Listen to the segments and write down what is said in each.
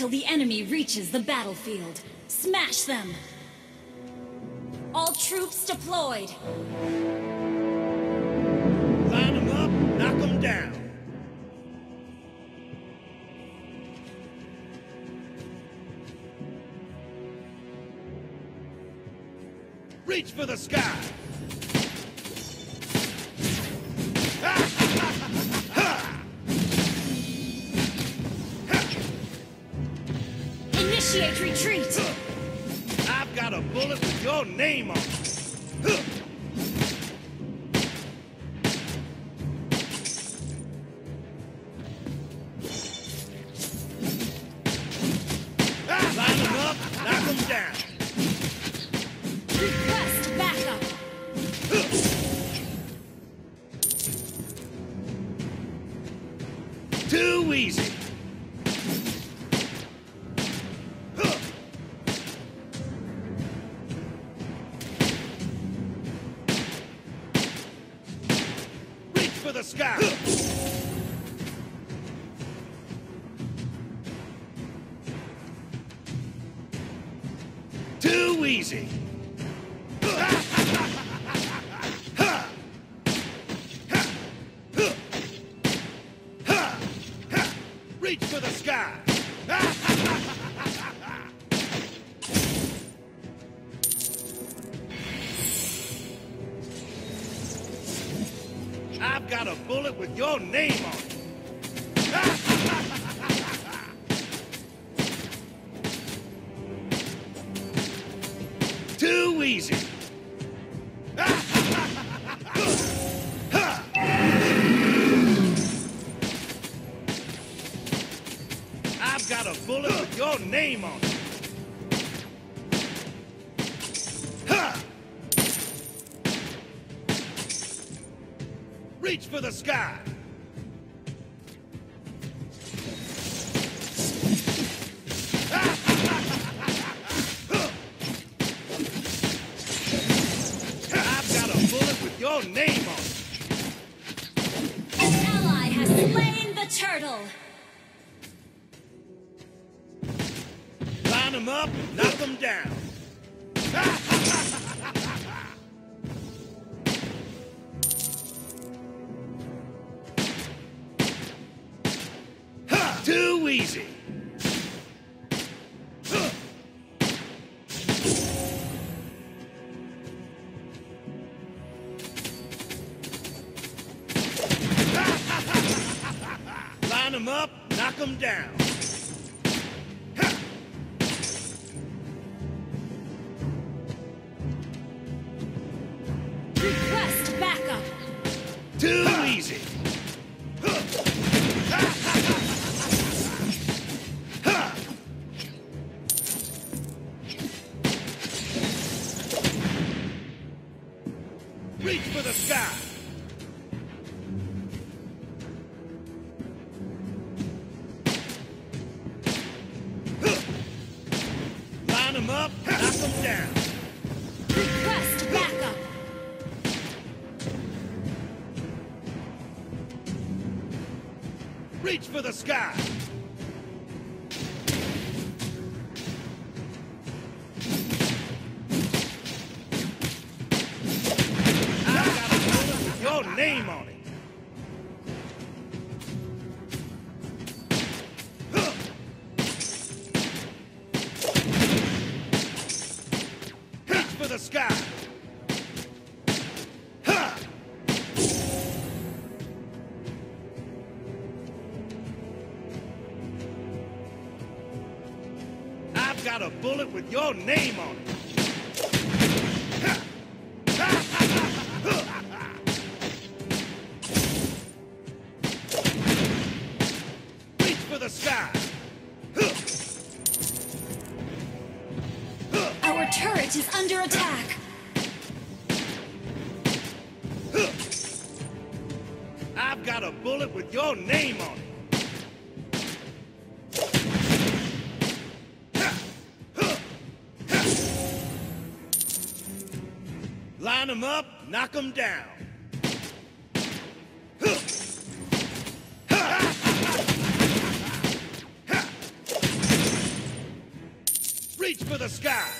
till the enemy reaches the battlefield. Smash them! All troops deployed! Line them up, knock them down. Reach for the sky. Initiate retreat! I've got a bullet with your name on it. Line them up, knock them down. For the sky. Too easy. I've got a bullet with your name on it. Too easy. I've got a bullet with your name on it. Reach for the sky. I've got a bullet with your name on it. An ally has slain the turtle! Line them up, knock them down. Them up, knock them down. Request backup! Too easy. Reach for the sky. Reach for the sky. Your name on it. Reach for the sky. A bullet with your name on it. Reach for the sky. Our turret is under attack! I've got a bullet with your name on it. them up, knock 'em down. Reach for the sky.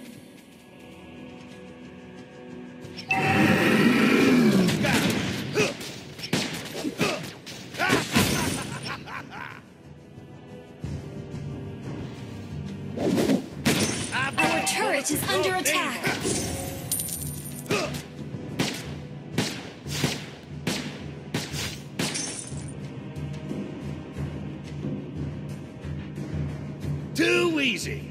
too easy.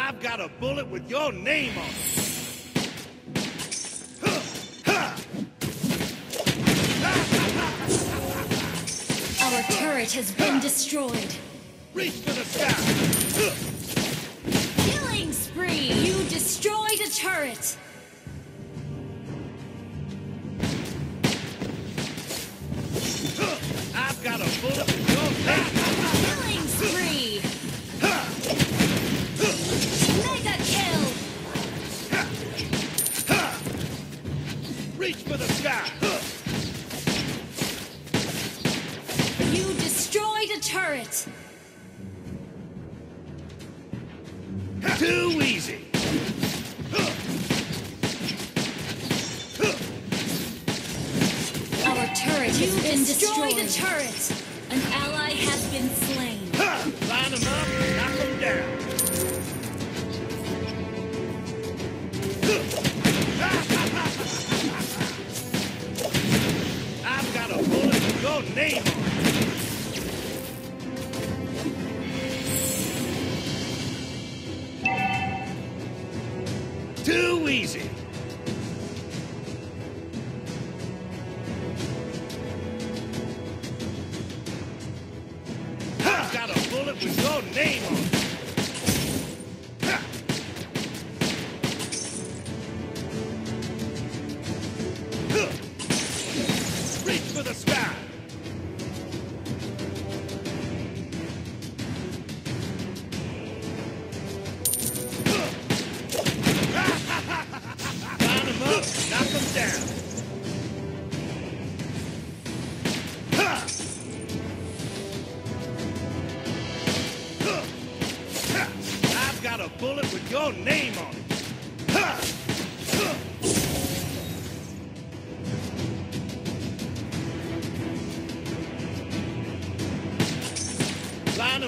I've got a bullet with your name on it. Our turret has been destroyed. Reach for the sky. Killing spree! You destroyed a turret! you has been destroyed. Destroy the turret. An ally has been slain. Ha! Line them up, knock them down. I've got a bullet for your name on. Too easy.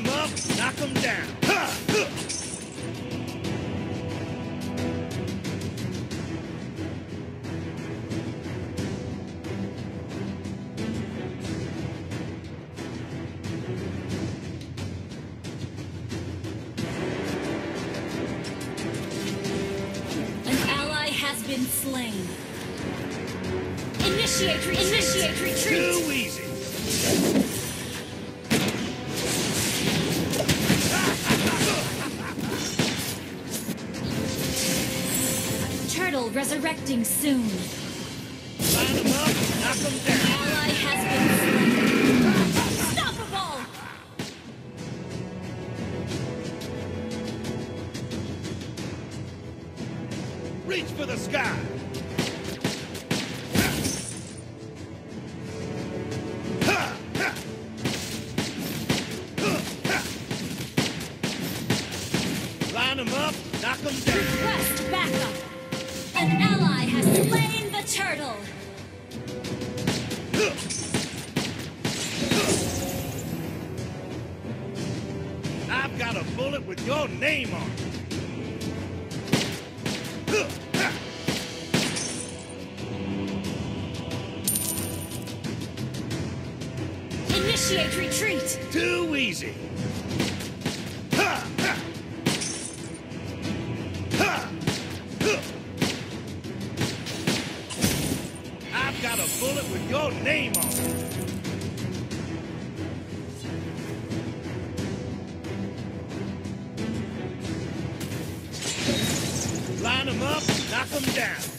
Them up, knock them down. Ha! Huh! An ally has been slain. Initiate, re- initiate retreat. Too easy. Resurrecting soon. Line them up, knock them down. Ally has been slain. Unstoppable! Reach for the sky. I've got a bullet with your name on it. Initiate retreat. Too easy. Ha! Ha! Ha! Bullet with your name on it. Line them up, knock them down.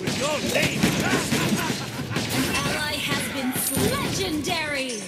it your name! Has been legendary!